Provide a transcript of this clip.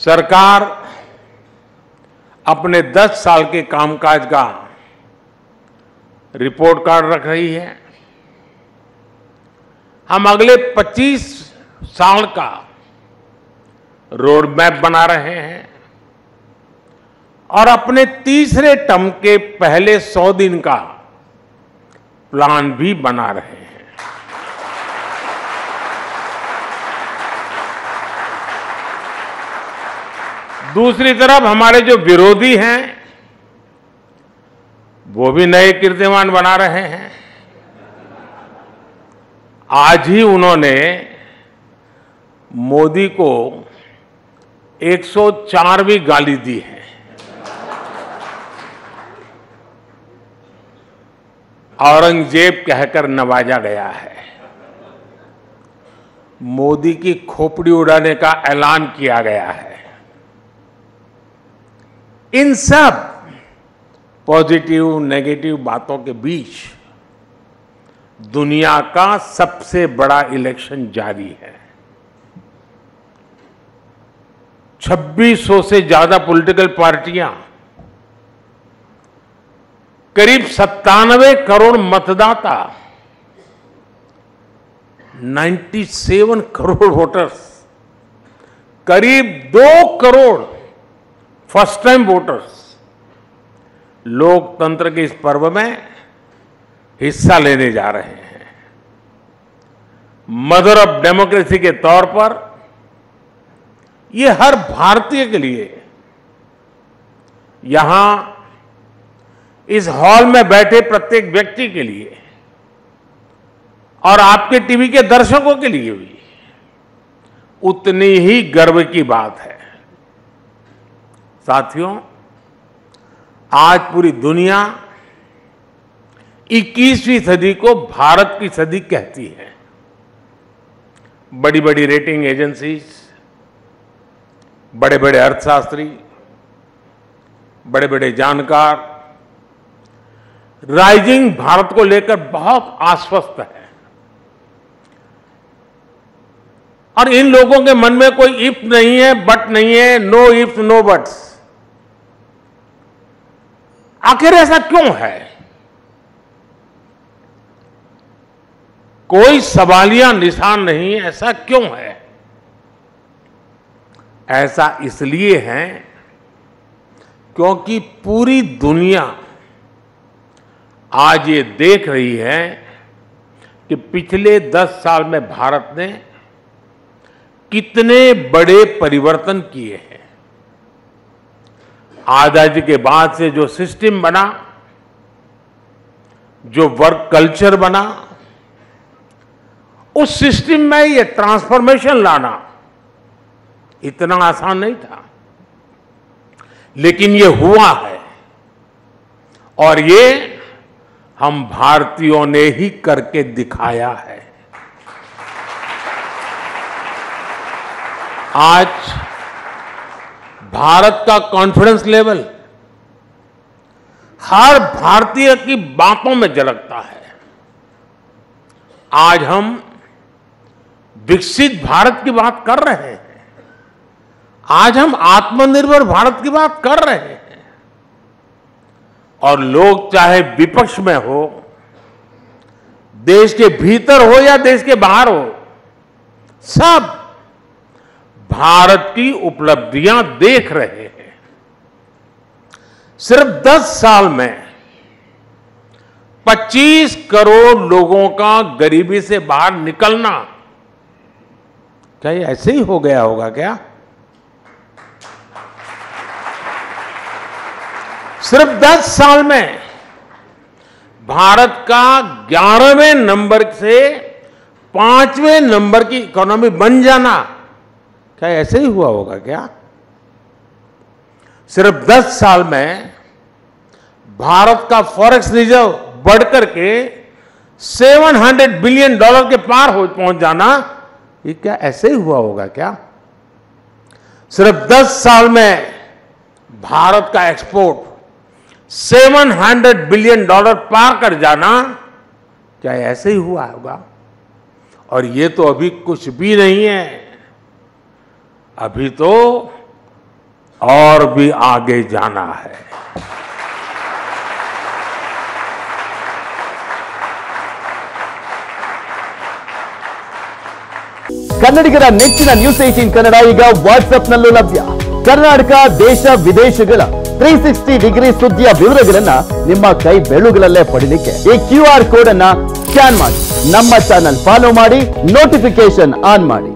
सरकार अपने 10 साल के कामकाज का रिपोर्ट कार्ड रख रही है। हम अगले 25 साल का रोड मैप बना रहे हैं और अपने तीसरे टर्म के पहले 100 दिन का प्लान भी बना रहे हैं। दूसरी तरफ़ हमारे जो विरोधी हैं, वो भी नए कीर्तिमान बना रहे हैं। आज ही उन्होंने मोदी को 104वीं गाली दी है। औरंगज़ेब कहकर नवाजा गया है। मोदी की खोपड़ी उड़ाने का ऐलान किया गया है। इन सब पॉजिटिव, नेगेटिव बातों के बीच दुनिया का सबसे बड़ा इलेक्शन जारी है। 2600 से ज़्यादा पॉलिटिकल पार्टियाँ, करीब सत्तानवे करोड़ मतदाता 97 करोड़ वोटर्स, करीब दो करोड़ फ़र्स्ट टाइम वोटर्स। लोकतंत्र के इस पर्व में हिस्सा लेने जा रहे हैं। मदर ऑफ़ डेमोक्रेसी के तौर पर ये हर भारतीय के लिए यहाँ इस हॉल में बैठे प्रत्येक व्यक्ति के लिए और आपके टीवी के दर्शकों के लिए भी उतनी ही गर्व की बात है। साथियों, आज पूरी दुनिया 21वीं सदी को भारत की सदी कहती है। बड़ी बड़ी रेटिंग एजेंसीज बड़े बड़े अर्थशास्त्री बड़े बड़े जानकार राइजिंग भारत को लेकर बहुत आश्वस्त है। और इन लोगों के मन में कोई इफ़ नहीं है बट नहीं है नो इफ़ नो बट्स आखिर ऐसा क्यों है? कोई सवालिया निशान नहीं, ऐसा क्यों है? ऐसा इसलिए है क्योंकि पूरी दुनिया आज ये देख रही है कि पिछले दस साल में भारत ने कितने बड़े परिवर्तन किए हैं। आज़ादी के बाद से जो सिस्टम बना, जो वर्क कल्चर बना, उस सिस्टम में ये ट्रांसफॉर्मेशन लाना इतना आसान नहीं था। लेकिन ये हुआ है। और ये हम भारतीयों ने ही करके दिखाया है। आज भारत का कॉन्फिडेंस लेवल हर भारतीय की बातों में झलकता है। आज हम विकसित भारत की बात कर रहे हैं। आज हम आत्मनिर्भर भारत की बात कर रहे हैं। और लोग चाहे विपक्ष में हो, देश के भीतर हो या देश के बाहर हो, सब भारत की उपलब्धियाँ देख रहे हैं। सिर्फ़ 10 साल में 25 करोड़ लोगों का गरीबी से बाहर निकलना, क्या ये ऐसे ही हो गया होगा क्या? सिर्फ़ 10 साल में भारत का 11वें नंबर से पाँचवें नंबर की इकोनॉमी बन जाना क्या ऐसे ही हुआ होगा क्या? सिर्फ़ 10 साल में भारत का फॉरेक्स रिज़र्व बढ़कर के 700 बिलियन डॉलर के पार हो, पहुँच जाना, ये क्या ऐसे ही हुआ होगा क्या? सिर्फ़ 10 साल में भारत का एक्सपोर्ट 700 बिलियन डॉलर पार कर जाना, क्या ऐसे ही हुआ होगा? और ये तो अभी कुछ भी नहीं है। अभी तो और भी आगे जाना है ಕನ್ನಡಿಗರ ನೆಚ್ಚಿನ ನ್ಯೂಸ್ ಏಟೀನ್ ಕನ್ನಡ ಈಗ ವಾಟ್ಸ್ಆಪ್ನಲ್ಲೂ ಲಭ್ಯ ಕರ್ನಾಟಕ ದೇಶ ವಿದೇಶಗಳ ತ್ರೀ ಸಿಕ್ಸ್ಟಿ ಡಿಗ್ರಿ ಸುದ್ದಿಯ ವಿವರಗಳನ್ನ ನಿಮ್ಮ ಕೈ ಬೆಳುಗಳಲ್ಲೇ ಪಡಿಲಿಕ್ಕೆ ಈ ಕ್ಯೂ ಆರ್ ಕೋಡ್ ಅನ್ನ ಸ್ಕ್ಯಾನ್ ಮಾಡಿ ನಮ್ಮ ಚಾನಲ್ ಫಾಲೋ ಮಾಡಿ ನೋಟಿಫಿಕೇಶನ್ ಆನ್ ಮಾಡಿ